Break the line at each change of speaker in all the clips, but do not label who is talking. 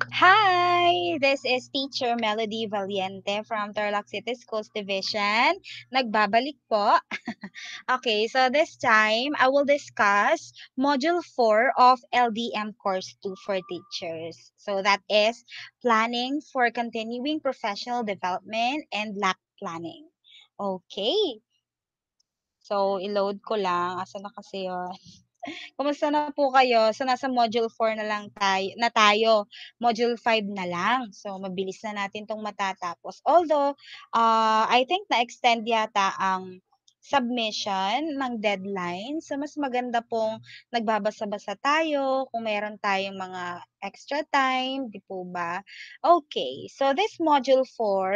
Hi! This is Teacher Melody Valiente from Tarlac City Schools Division. Nagbabalik po. okay, so this time I will discuss Module 4 of LDM Course 2 for Teachers. So that is Planning for Continuing Professional Development and LAC Planning. Okay. So, i-load ko lang. Asa na kasi yun? Kumusta na po kayo? So, nasa module 4 na lang tayo na tayo. Module 5 na lang. So, mabilis na natin 'tong matatapos. Although, ah, I think na-extend yata ang submission ng deadline. So, mas maganda pong nagbabasa-basa tayo kung meron tayong mga extra time, 'di po ba? Okay, so this module 4,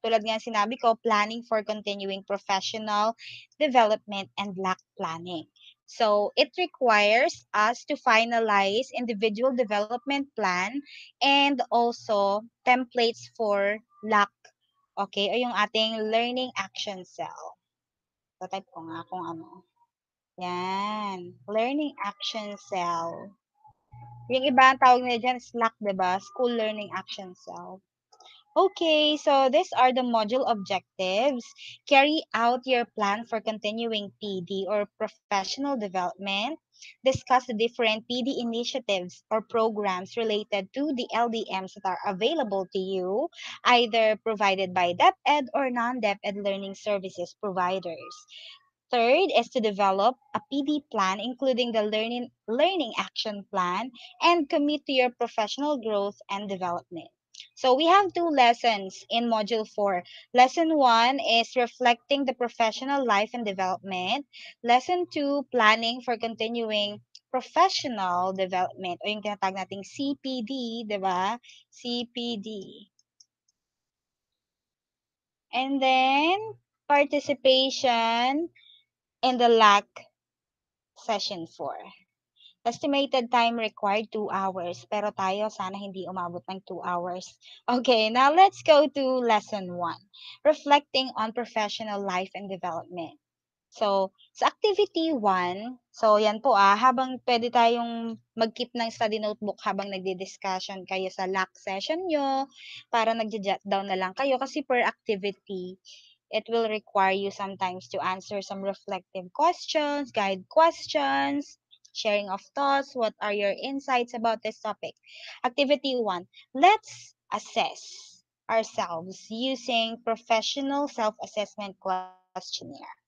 tulad nga sinabi ko, planning for continuing professional development and LAC planning. So, it requires us to finalize individual development plan and also templates for LAC, okay, o yung ating learning action cell. Ta-type ko nga kung ano. Yan, learning action cell. Yung iba ang tawag nila diyan SLAC, 'di ba? School Learning Action Cell. Okay, so these are the module objectives. Carry out your plan for continuing PD or professional development. Discuss the different PD initiatives or programs related to the LDMs that are available to you, either provided by DepEd or non-DepEd learning services providers. Third is to develop a PD plan, including the learning, learning action plan, and commit to your professional growth and development. So we have two lessons in Module 4. Lesson 1 is reflecting the professional life and development. Lesson 2, planning for continuing professional development o yung tinatawag nating CPD, di ba? CPD. And then, participation in the LAC session 4. Estimated time required 2 hours, pero tayo sana hindi umabot ng 2 hours. Okay, now let's go to lesson 1. Reflecting on professional life and development. So, sa activity 1, so yan po ah, habang pwede tayong mag-keep ng study notebook habang nagdi-discussion kayo sa LAC session nyo, para nagja-jot down na lang kayo kasi per activity, it will require you sometimes to answer some reflective questions, guide questions, sharing of thoughts, what are your insights about this topic. Activity 1, let's assess ourselves using professional self-assessment questionnaire.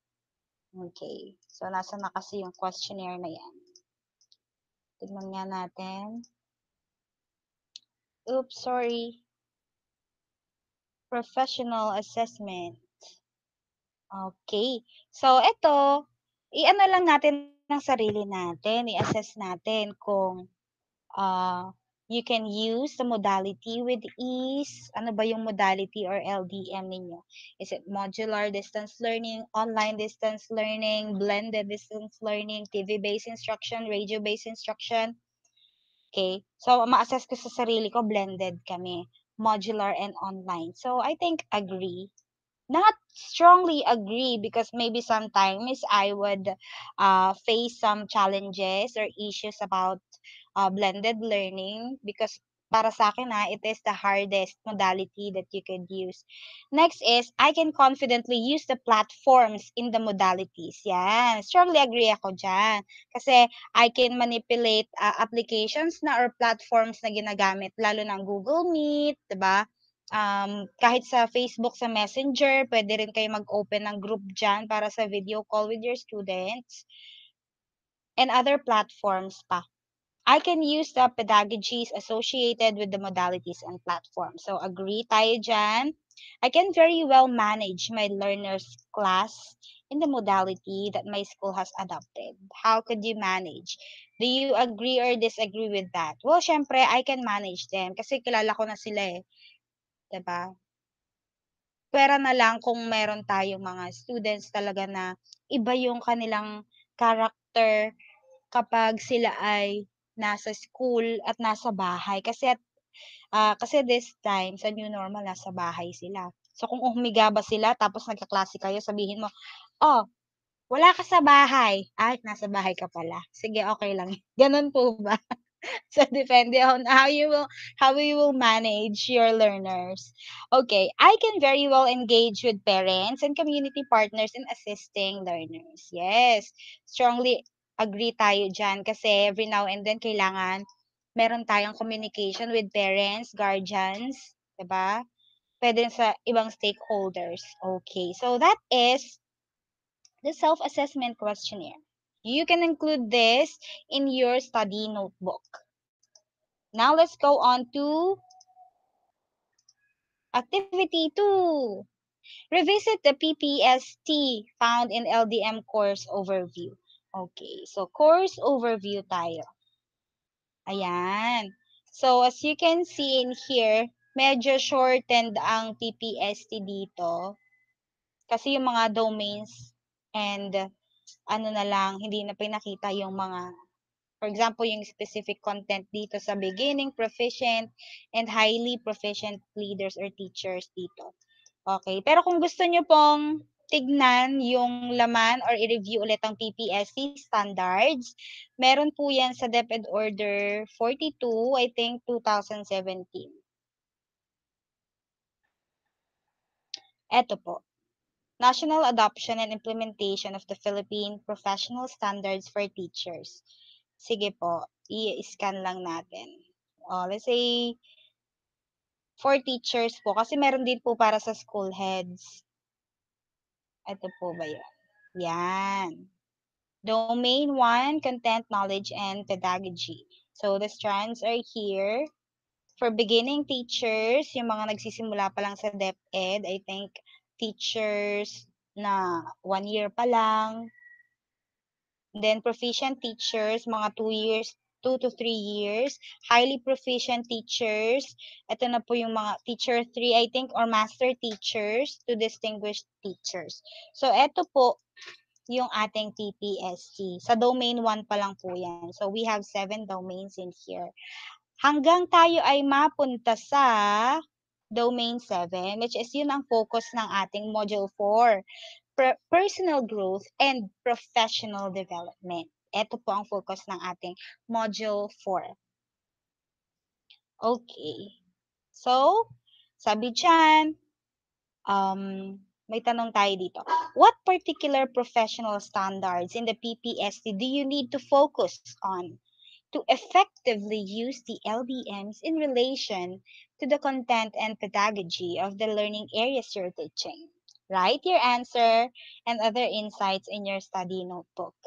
Okay, so nasa na kasi yung questionnaire na yan. Tignan nga natin. Oops, sorry. Professional assessment. Okay. So, ito, i-ano lang natin ng sarili natin, i-assess natin kung uh, you can use the modality with ease. Ano ba yung modality or LDM ninyo? Is it modular distance learning, online distance learning, blended distance learning, TV-based instruction, radio-based instruction? Okay. So, ma-assess ko sa sarili ko, blended kami. Modular and online. So, I think agree not strongly agree because maybe sometimes I would uh, face some challenges or issues about uh, blended learning because para sa akin ha, it is the hardest modality that you could use. Next is, I can confidently use the platforms in the modalities. Yan. Strongly agree ako dyan. Kasi I can manipulate uh, applications na or platforms na ginagamit, lalo ng Google Meet, ba? Um, kahit sa Facebook, sa Messenger, pwede rin kayo mag-open ng group dyan para sa video call with your students. And other platforms pa. I can use the pedagogies associated with the modalities and platforms. So, agree tayo dyan. I can very well manage my learners class in the modality that my school has adopted. How could you manage? Do you agree or disagree with that? Well, syempre, I can manage them kasi kilala ko na sila eh. 'Di ba? Puwera na lang kung meron tayong mga students talaga na iba yung kanilang character kapag sila ay nasa school at nasa bahay. Kasi at ah, kasi this time sa new normal nasa bahay sila. So, kung humiga ba sila tapos nagkaklase kayo sabihin mo, "Oh, wala ka sa bahay." "Ay, nasa bahay ka pala. Sige, okey lang." Gano'n po ba? so depende on how you will how you will manage your learners. Okay, I can very well engage with parents and community partners in assisting learners. Yes, strongly agree tayo dyan kasi every now and then kailangan meron tayong communication with parents, guardians, 'di ba? Pwede sa ibang stakeholders. Okay, so that is the self-assessment questionnaire. You can include this in your study notebook. Now let's go on to activity 2. Revisit the PPST found in LDM course overview. Okay, so course overview tayo. Ayan. So as you can see in here, medyo shortened ang PPST dito. Kasi yung mga domains and ano na lang, hindi na pinakita yung mga For example, yung specific content dito sa beginning, proficient, and highly proficient leaders or teachers dito. Okay. Pero kung gusto nyo pong tignan yung laman or i-review ulit ang PPSC standards, meron po yan sa DepEd Order 42, I think 2017. Eto po. National Adoption and Implementation of the Philippine Professional Standards for Teachers. Sige po, i-scan lang natin. Oh, let's say, for teachers po, kasi meron din po para sa school heads. Ito po ba yan? Yan. Domain 1, Content, Knowledge, and Pedagogy. So, the strands are here. For beginning teachers, yung mga nagsisimula pa lang sa DepEd, I think teachers na one year pa lang, Then proficient teachers, mga 2 years, 2 to 3 years. Highly proficient teachers, ito na po yung mga teacher 3, I think, or master teachers to distinguished teachers. So, ito po yung ating PPSC. Sa domain 1 pa lang po yan. So, we have 7 domains in here. Hanggang tayo ay mapunta sa domain 7, which is yun ang focus ng ating module 4 personal growth and professional development. Ito po ang focus ng ating Module 4. Okay. So, sabi dyan, um, may tanong tayo dito. What particular professional standards in the PPST do you need to focus on to effectively use the LDMs in relation to the content and pedagogy of the learning areas you're teaching? Write your answer and other insights in your study notebook.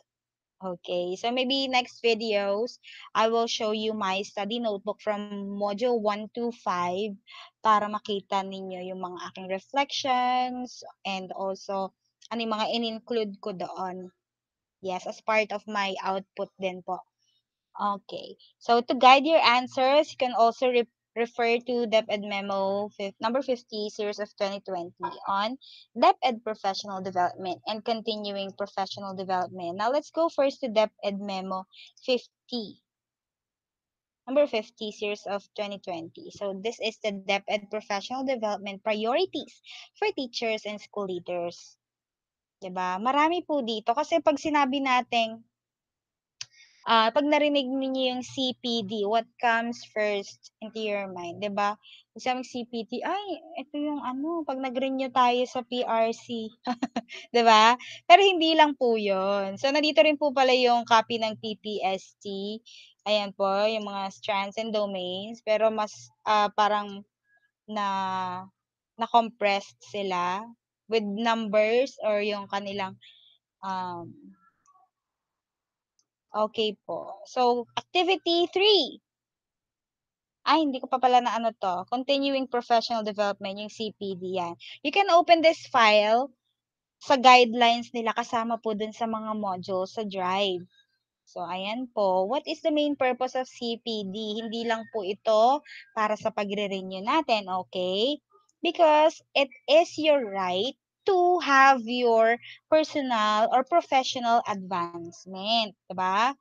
Okay, so maybe next videos, I will show you my study notebook from module 1 to 5 para makita ninyo yung mga aking reflections and also ano yung mga in-include ko doon. Yes, as part of my output din po. Okay, so to guide your answers, you can also re refer to DepEd Memo number 50, series of 2020 on DepEd Professional Development and Continuing Professional Development. Now, let's go first to DepEd Memo 50. Number 50, series of 2020. So, this is the DepEd Professional Development Priorities for Teachers and School Leaders. Diba? Marami po dito. Kasi pag sinabi nating ah, 'pag narinig niyo yung CPD, what comes first into your mind, 'di ba? Pag sinabing CPD, ay ito yung ano, 'pag nag-renew tayo sa PRC, 'di ba? Pero hindi lang po 'yun. So, nandito rin po pala yung copy ng PPST. Ayan po, yung mga strands and domains, pero mas, ah, parang na na-compressed sila with numbers or yung kanilang, um Okay po. So, activity 3. Ay, hindi ko pa pala na ano to. Continuing Professional Development, yung CPD yan. You can open this file sa guidelines nila kasama po dun sa mga modules sa Drive. So, ayan po. What is the main purpose of CPD? Hindi lang po ito para sa pagre-renew natin, okay? Because it is your right to have your personal or professional advancement, ba?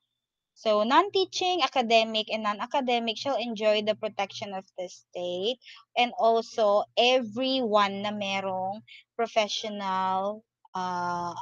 So, non-teaching, academic, and non-academic shall enjoy the protection of the state and also everyone na merong professional uh,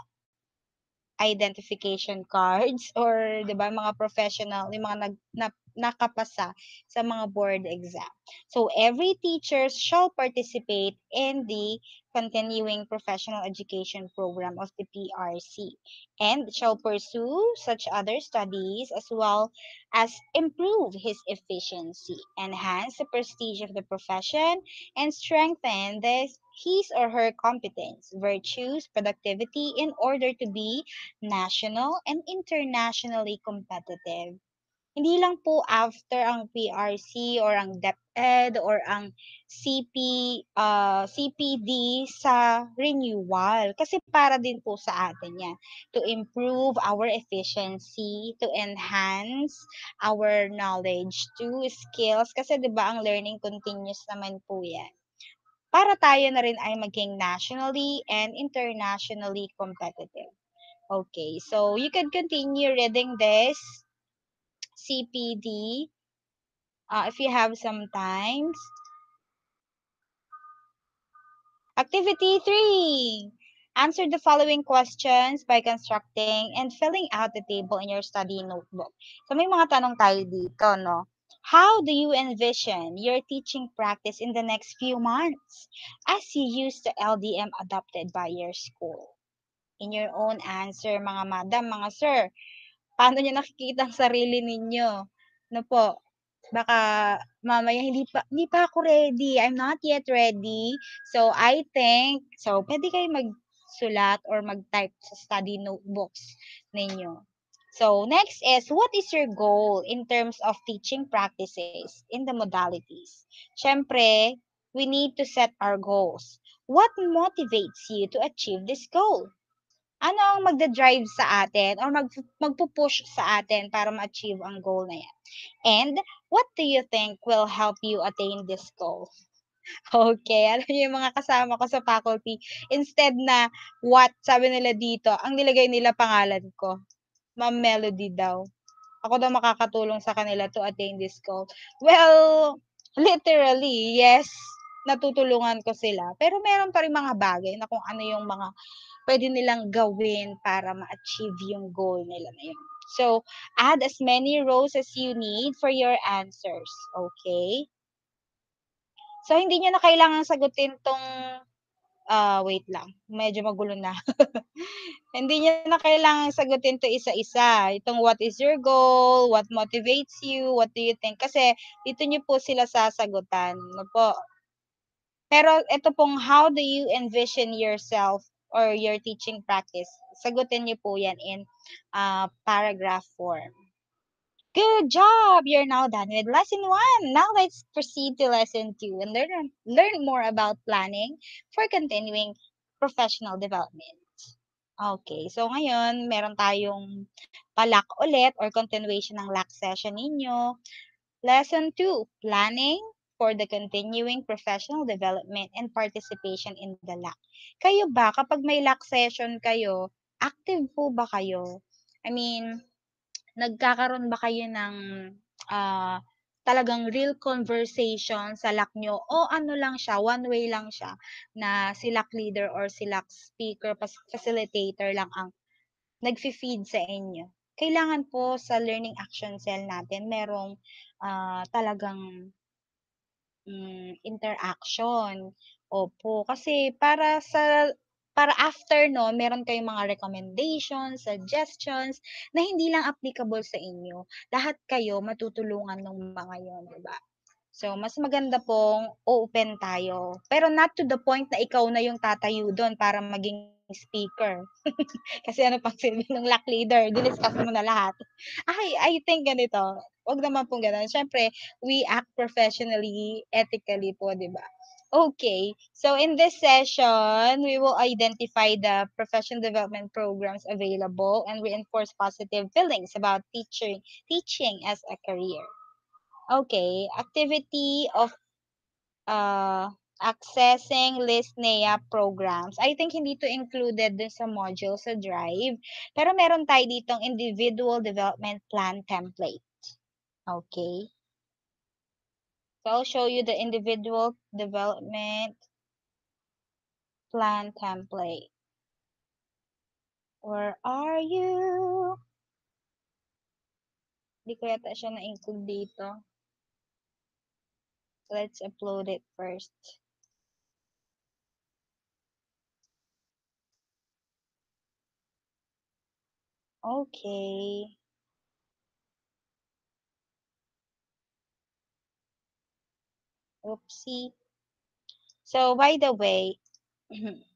identification cards or ba mga professional, yung mga nag na nakapasa sa mga board exam. So every teacher shall participate in the continuing professional education program of the PRC and shall pursue such other studies as well as improve his efficiency, enhance the prestige of the profession, and strengthen this his or her competence, virtues, productivity in order to be national and internationally competitive. Hindi lang po after ang PRC or ang DepEd or ang CP, uh, CPD sa renewal. Kasi para din po sa atin yan. To improve our efficiency, to enhance our knowledge, to skills. Kasi 'di ba ang learning continuous naman po yan para tayo na rin ay maging nationally and internationally competitive. Okay, so you can continue reading this CPD uh, if you have some times. Activity 3. Answer the following questions by constructing and filling out the table in your study notebook. So may mga tanong tayo dito, no? How do you envision your teaching practice in the next few months as you use the LDM adopted by your school? In your own answer, mga madam, mga sir, paano nyo nakikita ang sarili ninyo? No po, baka mamaya hindi pa, hindi pa ako ready. I'm not yet ready. So, I think, so, pwede kayo magsulat or mag-type sa study notebooks ninyo. So, next is, what is your goal in terms of teaching practices in the modalities? Siyempre, we need to set our goals. What motivates you to achieve this goal? Ano ang magda-drive sa atin or mag magpu-push sa atin para ma-achieve ang goal na yan? And what do you think will help you attain this goal? Okay, alam niyo yung mga kasama ko sa faculty, instead na what, sabi nila dito, ang nilagay nila pangalan ko. Ma'am Melody daw. Ako daw makakatulong sa kanila to attain this goal. Well, literally, yes, natutulungan ko sila. Pero meron pa rin mga bagay na kung ano yung mga pwede nilang gawin para ma-achieve yung goal nila na yun. So, add as many rows as you need for your answers. Okay? So, hindi nyo na kailangan sagutin tong Ah, wait lang, medyo magulo na. Hindi niyo na kailangang sagutin 'to isa-isa, itong what is your goal, what motivates you, what do you think, kasi dito niyo po sila sasagutan, ano po. Pero ito pong how do you envision yourself or your teaching practice, sagutin niyo po 'yan in, ah, paragraph form. Good job! You're now done with lesson one. Now let's proceed to lesson two and learn, learn more about planning for continuing professional development. Okay, so ngayon, meron tayong palak ulit or continuation ng LAC session ninyo. Lesson 2, planning for the continuing professional development and participation in the LAC. Kayo ba, kapag may LAC session kayo, active po ba kayo? I mean, nagkakaroon ba kayo ng, ah, talagang real conversation sa LAC niyo o ano lang siya, one way lang siya na si LAC leader or si LAC speaker, facilitator lang ang nagfi-feed sa inyo? Kailangan po sa learning action cell natin merong, ah, talagang hmm, interaction. Opo, kasi para sa para after nun meron kayong mga recommendations, suggestions na hindi lang applicable sa inyo. Lahat kayo matutulungan nung mga yun, 'di ba? So, mas maganda pong open tayo. Pero not to the point na ikaw na yung tatayo dun para maging speaker. Kasi ano pang silbi ng LAC leader, diniscuss mo na lahat. Ay, I think ganito, wag naman pong gano'n. Siyempre, we act professionally, ethically po, 'di ba? Okay, so in this session, we will identify the professional development programs available and reinforce positive feelings about teaching teaching as a career. Okay, activity of uh, accessing list NEA programs. I think hindi to included dun sa module sa Drive, pero meron tayo ditong individual development plan template. Okay. So I'll show you the individual development plan template. Where are you? Hindi ko yata siya na-include dito. Let's upload it first. Okay. Oopsie. So, by the way,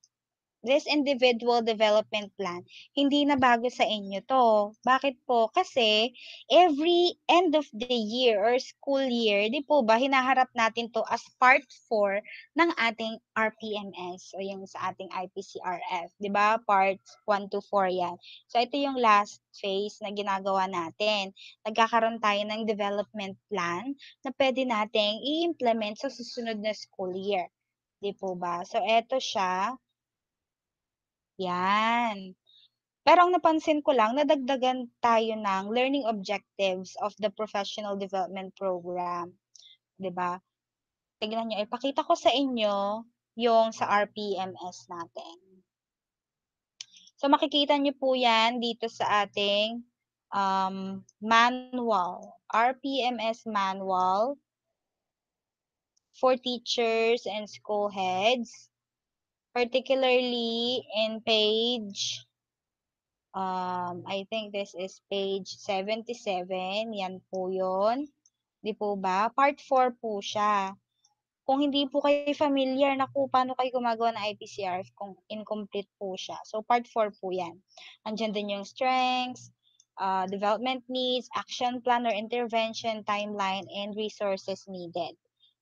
this individual development plan, hindi na bago sa inyo to. Bakit po? Kasi every end of the year or school year, di po ba, hinaharap natin to as part 4 ng ating RPMS o yung sa ating IPCRF. Di ba? Parts 1 to 4 yan. So, ito yung last phase na ginagawa natin. Nagkakaroon tayo ng development plan na pwede nating i-implement sa susunod na school year. Di po ba? So, ito siya. Yan. Pero ang napansin ko lang, nadagdagan tayo ng learning objectives of the professional development program. ba? Tignan niyo, ipakita ko sa inyo yung sa RPMS natin. So makikita niyo po 'yan dito sa ating um, manual, RPMS manual for teachers and school heads particularly in page, um, I think this is page 77, yan po yun. Di po ba? Part 4 po siya. Kung hindi po kayo familiar na kung paano kayo gumagawa ng IPCR, kung incomplete po siya. So, part 4 po yan. Andiyan din yung strengths, uh, development needs, action plan or intervention, timeline, and resources needed.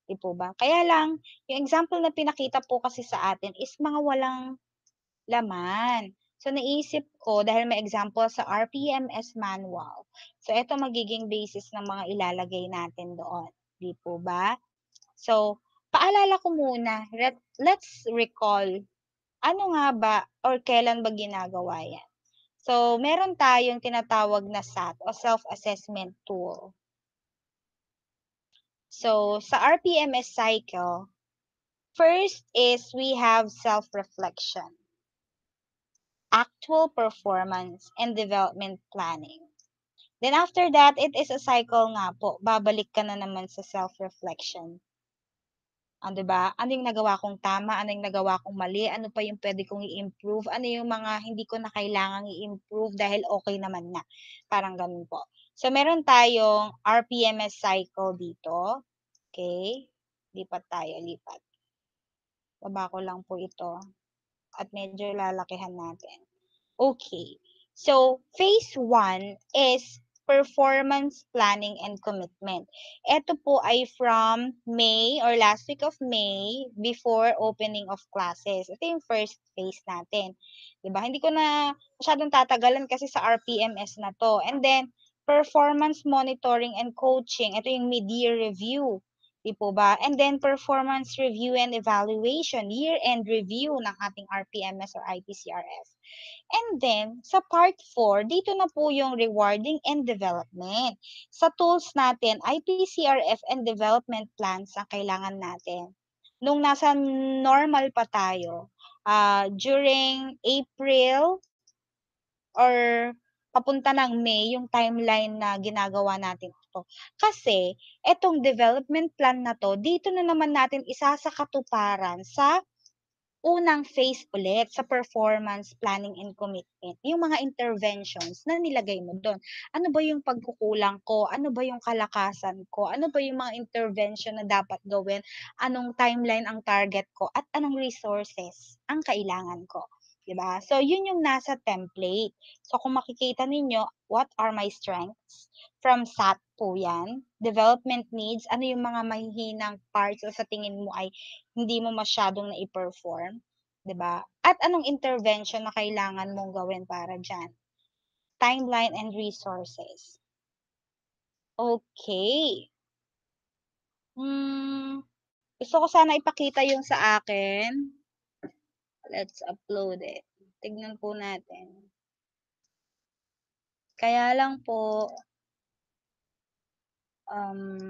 Di po ba? Kaya lang, yung example na pinakita po kasi sa atin is mga walang laman. So, naisip ko, dahil may example sa RPMS manual, so ito magiging basis ng mga ilalagay natin doon. Di po ba? So, paalala ko muna, let, let's recall, ano nga ba or kailan ba ginagawa yan? So, meron tayong tinatawag na SAT o self-assessment tool. So, sa RPMS cycle, first is we have self-reflection, actual performance, and development planning. Then after that, it is a cycle nga po. Babalik ka na naman sa self-reflection. Ah, 'di ba? Ano yung nagawa kong tama, ano yung nagawa kong mali, ano pa yung pwede kong i-improve, ano yung mga hindi ko na kailangang i-improve dahil okay naman na. Parang gano'n po. So, meron tayong RPMS cycle dito. Okay? Lipat tayo, lipat. Baba ko lang po ito. At medyo lalakihan natin. Okay. So, phase 1 is performance planning and commitment. Ito po ay from May or last week of May before opening of classes. Ito yung first phase natin. 'Di ba? Hindi ko na masyadong tatagalan kasi sa RPMS na 'to. And then performance monitoring and coaching. Ito yung mid-year review. Di po ba? And then performance review and evaluation, year-end review ng ating RPMS or IPCRF. And then, sa part 4, dito na po yung rewarding and development. Sa tools natin, IPCRF and development plans ang kailangan natin. Nung nasa normal pa tayo, uh, during April or papunta ng May yung timeline na ginagawa natin ito. Kasi etong development plan na 'to, dito na naman natin isasakatuparan sa unang phase ulit sa performance planning and commitment, yung mga interventions na nilagay mo do'n. Ano ba yung pagkukulang ko? Ano ba yung kalakasan ko? Ano ba yung mga intervention na dapat gawin? Anong timeline ang target ko? At anong resources ang kailangan ko? 'Di ba? So, yun yung nasa template. So, kung makikita ninyo, what are my strengths? From SAT po yan. Development needs, ano yung mga mahihinang parts o sa tingin mo ay hindi mo masyadong na-perform? 'di ba? At anong intervention na kailangan mong gawin para diyan? Timeline and resources. Okay. Hmm, gusto ko sana ipakita yung sa akin. Let's upload it. Tignan po natin. Kaya lang po, um,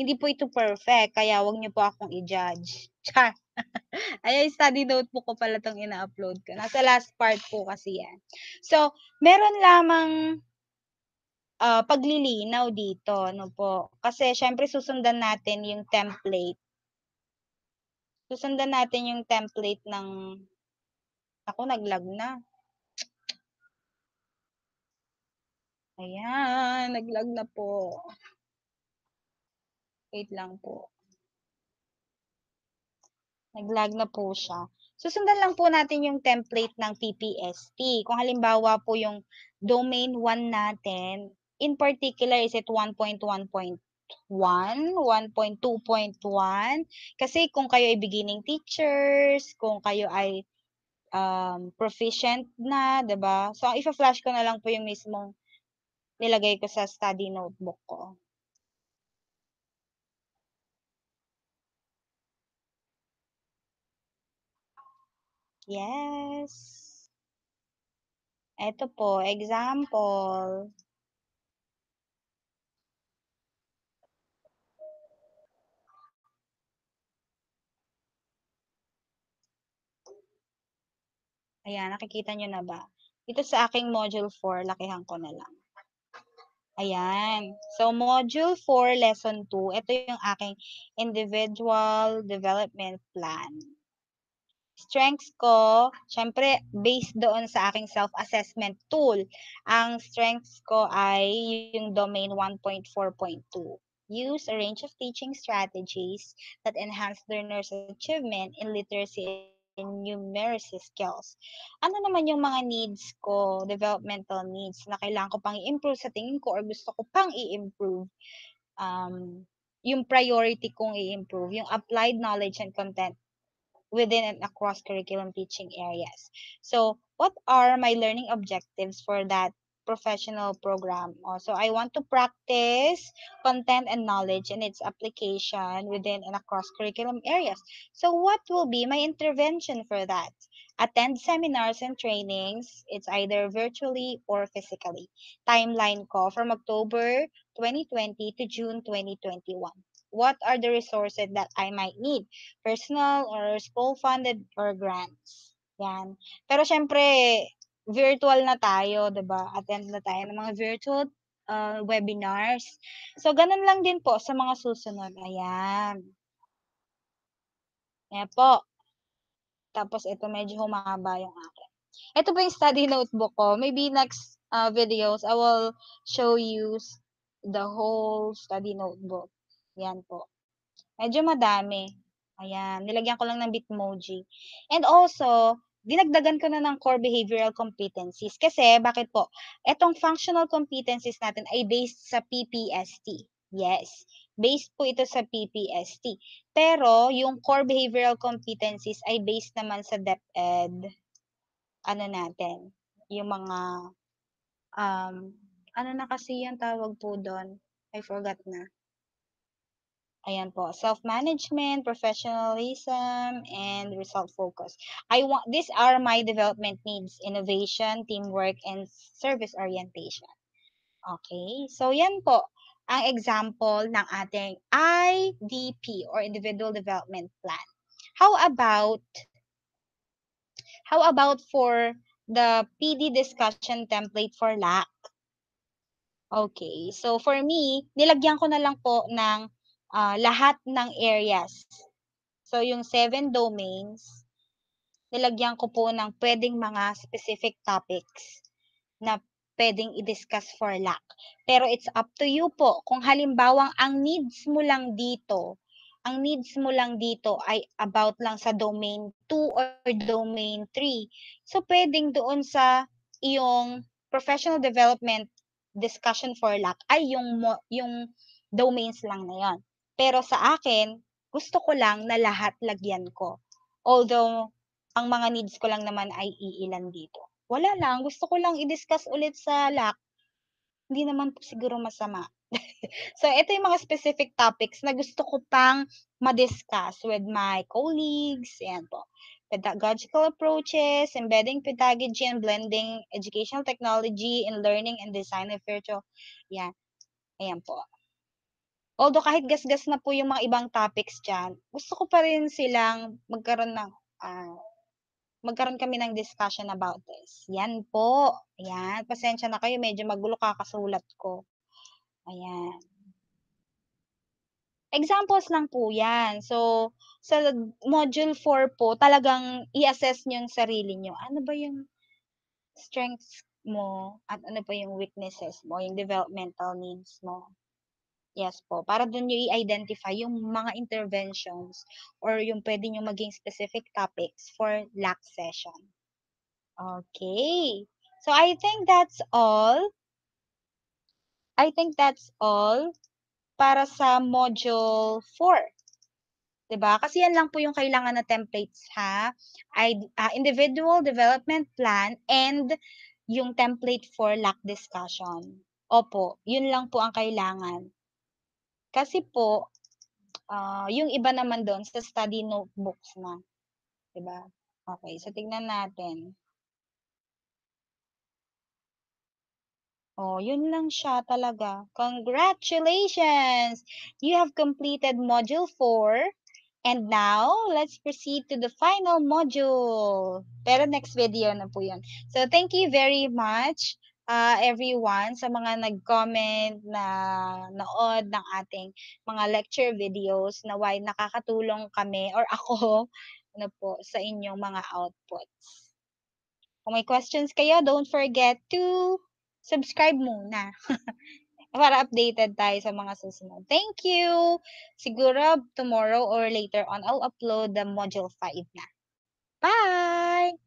hindi po ito perfect, kaya wag niyo po akong i-judge. Char! Ay, study notebook ko pala 'tong ina-upload ko. Nasa last part po kasi yan. So, meron lamang ah, paglilinaw dito, ano po. Kasi siyempre susundan natin yung template. Susundan natin yung template ng naku, nag-lag na. Ayan, nag-lag na po. Wait lang po. Nag-lag na po siya. Susundan lang po natin yung template ng PPST. Kung halimbawa po yung domain 1 natin, in particular, is it 1.1.1, 1.2.1? Kasi kung kayo ay beginning teachers, kung kayo ay um, proficient na, ba? So, ifa-flash ko na lang po yung mismong nilagay ko sa study notebook ko. Yes. Eto po, example. Ayan, nakikita niyo na ba? Dito sa aking module 4, lakihan ko na lang. Ayan. So, module 4, lesson 2, ito yung aking individual development plan. Strengths ko, syempre, based doon sa aking self-assessment tool. Ang strengths ko ay yung domain 1.4.2. Use a range of teaching strategies that enhance learners' achievement in literacy numeracy skills. Ano naman yung mga needs ko, developmental needs, na kailangan ko pang i-improve sa tingin ko or gusto ko pang i-improve? Um, yung priority kong i-improve, yung applied knowledge and content within and across curriculum teaching areas. So, what are my learning objectives for that professional program? Oh, so, I want to practice content and knowledge and its application within and across curriculum areas. So, what will be my intervention for that? Attend seminars and trainings. It's either virtually or physically. Timeline ko from October 2020 to June 2021 what are the resources that I might need? Personal or school-funded or grants. Yan. Pero syempre, virtual na tayo, 'di ba? Attend na tayo ng mga virtual uh, webinars. So, ganun lang din po sa mga susunod. Ayan. Ayan po. Tapos, ito medyo humaba yung akin. Ito po yung study notebook ko. Maybe next uh, videos, I will show you the whole study notebook. Yan po. Medyo madami. Ayan, nilagyan ko lang ng Bitmoji. And also, dinagdagan ko na ng core behavioral competencies. Kasi, bakit po? Etong functional competencies natin ay based sa PPST. Yes, based po ito sa PPST. Pero, yung core behavioral competencies ay based naman sa DepEd. Ano natin? Yung mga, um, ano na kasi yung tawag po doon? I forgot na. Ayan po, self-management, professionalism, and result focus. I want these are my development needs, innovation, teamwork, and service orientation. Okay? So yan po ang example ng ating IDP or individual development plan. How about how about for the PD discussion template for LAC? Okay. So for me, nilagyan ko na lang po ng uh, lahat ng areas. So, yung seven domains, nilagyan ko po ng pwedeng mga specific topics na pwedeng i-discuss for LAC. Pero it's up to you po. Kung halimbawang ang needs mo lang dito, ang needs mo lang dito ay about lang sa domain 2 or domain 3. So, pwedeng doon sa iyong professional development discussion for LAC ay yung, yung domains lang na yon. Pero sa akin, gusto ko lang na lahat lagyan ko. Although, ang mga needs ko lang naman ay iilan dito. Wala lang, gusto ko lang i-discuss ulit sa LAC. Hindi naman po siguro masama. so, ito yung mga specific topics na gusto ko pang ma-discuss with my colleagues. Ayan po. Pedagogical approaches, embedding pedagogy and blending educational technology in learning and design of virtual. Yan. Ayan po. Although kahit gasgas na po yung mga ibang topics diyan, gusto ko pa rin silang magkaroon ng, ah magkaroon kami ng discussion about this. Yan po, ayan. Pasensya na kayo medyo magulo kakasulat ko. Ayan. Examples lang po yan. So, sa module 4 po talagang i-assess niyo yung sarili niyo. Ano ba yung strengths mo at ano pa yung weaknesses mo, yung developmental needs mo. Yes po, para dun niyo i-identify yung mga interventions or yung puwede niyong maging specific topics for LAC session. Okay. So, I think that's all. I think that's all para sa module 4. 'Di ba? Kasi yan lang po yung kailangan na templates ha, id ah, individual development plan and yung template for LAC discussion. Opo, yun lang po ang kailangan. Kasi po, ah, yung iba naman dun sa study notebooks na, 'di ba? Okey, so tignan natin. Oh, yun lang siya talaga. Congratulations! You have completed module 4 and now let's proceed to the final module. Pero next video na po yun. So thank you very much, ah, everyone sa mga nag-comment na nood ng ating mga lecture videos nawa'y nakakatulong kami or ako ano po sa inyong mga outputs. Kung may questions kayo, don't forget to subscribe muna para updated tayo sa mga susunod. Thank you! Siguro tomorrow or later on, I'll upload the module 5 na. Bye!